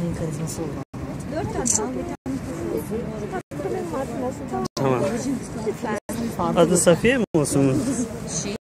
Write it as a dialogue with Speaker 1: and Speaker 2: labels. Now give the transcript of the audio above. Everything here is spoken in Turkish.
Speaker 1: Neyin karizması oldu?
Speaker 2: Dört tane al.
Speaker 3: Tamam. Adı Safiye mi olsun? Şey,